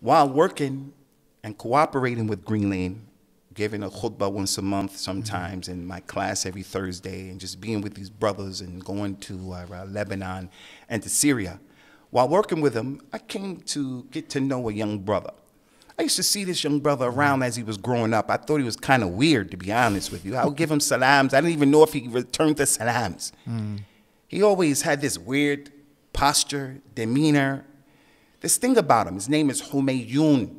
while working and cooperating with Green Lane, giving a khutbah once a month sometimes in my class every Thursday, and just being with these brothers and going to uh, Lebanon and to Syria. While working with them, I came to get to know a young brother. I used to see this young brother around as he was growing up. I thought he was kind of weird, to be honest with you. I would give him salams. I didn't even know if he returned the salams. Mm. He always had this weird posture, demeanor, this thing about him. His name is Humayun.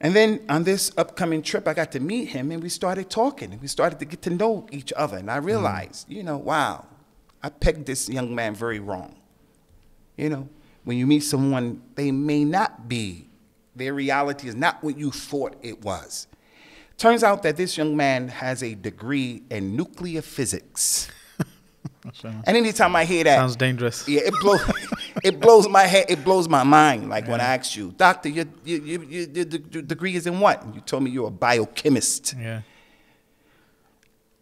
And then on this upcoming trip, I got to meet him and we started talking and we started to get to know each other. And I mm. realized, mm. you know, wow, I pegged this young man very wrong. You know, when you meet someone, they may not be, their reality is not what you thought it was. Turns out that this young man has a degree in nuclear physics. and anytime I hear that, sounds dangerous. Yeah, it blows. it blows my head. It blows my mind. Like yeah. when I asked you, doctor, your, your, your, your, degree is in what? And you told me you're a biochemist. Yeah.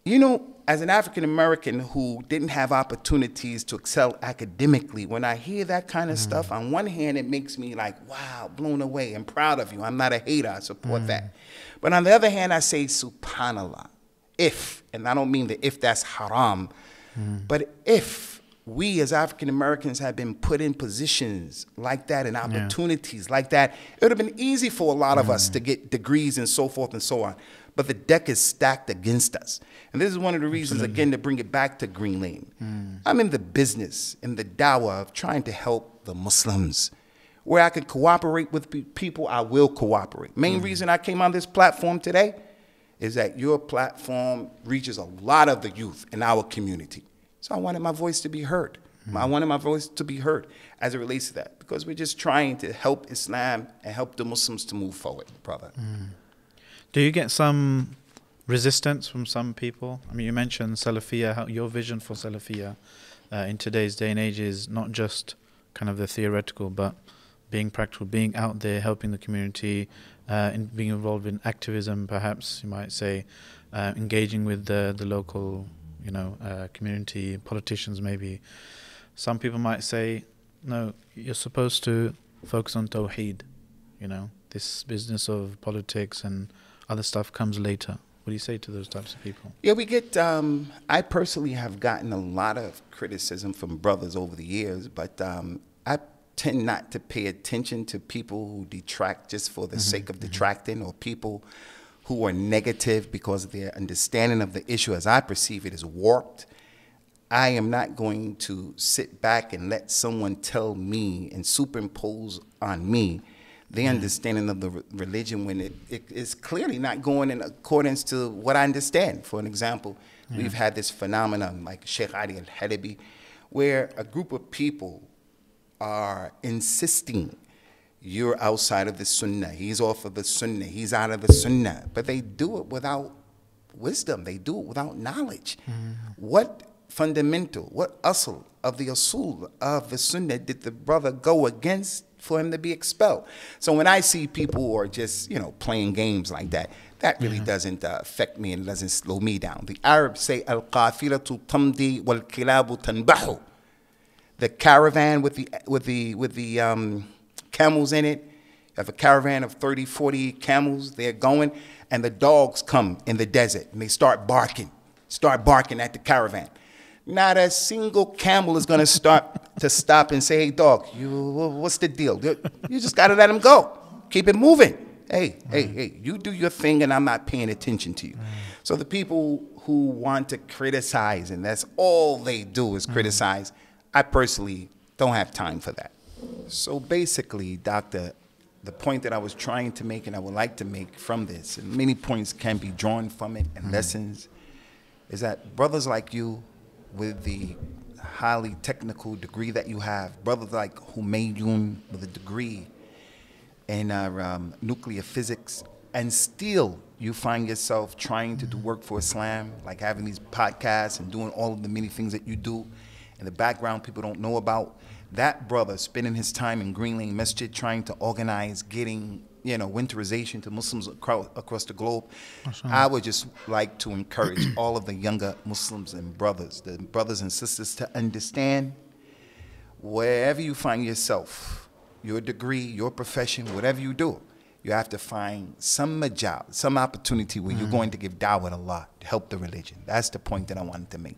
You know, as an African American who didn't have opportunities to excel academically, when I hear that kind of mm. stuff, on one hand, it makes me like, wow, blown away. I'm proud of you. I'm not a hater. I support mm. that. But on the other hand, I say, subhanallah. If, and I don't mean that if that's haram, mm. but if we as African Americans have been put in positions like that and opportunities yeah. like that, it would have been easy for a lot of mm. us to get degrees and so forth and so on. But the deck is stacked against us. And this is one of the reasons, Absolutely. again, to bring it back to Green Lane. Mm. I'm in the business, in the dawah of trying to help the Muslims. Where I can cooperate with people, I will cooperate. Main mm. reason I came on this platform today is that your platform reaches a lot of the youth in our community. So I wanted my voice to be heard. Mm. I wanted my voice to be heard as it relates to that because we're just trying to help Islam and help the Muslims to move forward, brother. Mm. Do you get some resistance from some people? I mean, you mentioned Salafia, how your vision for Salafia uh, in today's day and age is not just kind of the theoretical, but being practical, being out there, helping the community, uh, in being involved in activism, perhaps you might say, uh, engaging with the the local you know, uh, community, politicians maybe. Some people might say, no, you're supposed to focus on tawheed, you know, this business of politics and other stuff comes later. What do you say to those types of people? Yeah, we get, um, I personally have gotten a lot of criticism from brothers over the years, but um, I tend not to pay attention to people who detract just for the mm-hmm. sake of mm-hmm. detracting or people who are negative because their understanding of the issue as I perceive it is warped. I am not going to sit back and let someone tell me and superimpose on me the mm-hmm. understanding of the religion when it, it is clearly not going in accordance to what I understand. For an example, yeah. we've had this phenomenon like Sheikh Ali al Halabi, where a group of people are insisting you're outside of the sunnah. He's off of the sunnah. He's out of the sunnah. But they do it without wisdom. They do it without knowledge. Mm. What fundamental, what asl of the asul of the sunnah did the brother go against for him to be expelled? So when I see people who are just, you know, playing games like that, that really yeah. doesn't uh, affect me and doesn't slow me down. The Arabs say, al-qafilatu tamdi wal-kilabu tanbahu. The caravan with the, with the, with the, um, camels in it. You have a caravan of 30, 40 camels. They're going, and the dogs come in the desert and they start barking, start barking at the caravan. Not a single camel is going to start to stop and say, "Hey, dog, you, what's the deal? You just got to let him go. Keep it moving. Hey, hey, hey, you do your thing, and I'm not paying attention to you." So the people who want to criticize, and that's all they do is criticize. I personally don't have time for that. So basically, Doctor, the point that I was trying to make and I would like to make from this, and many points can be drawn from it and mm-hmm. lessons, is that brothers like you with the highly technical degree that you have, brothers like Humayun with a degree in uh, um, nuclear physics, and still you find yourself trying to do mm-hmm. work for Islam, like having these podcasts and doing all of the many things that you do in the background people don't know about that brother spending his time in Green Lane Masjid trying to organize getting you know winterization to Muslims across, across the globe. I would just like to encourage all of the younger Muslims and brothers, the brothers and sisters, to understand wherever you find yourself, your degree, your profession, whatever you do, you have to find some majal, some opportunity where you're mm. going to give dawah a lot, to help the religion. That's the point that I wanted to make.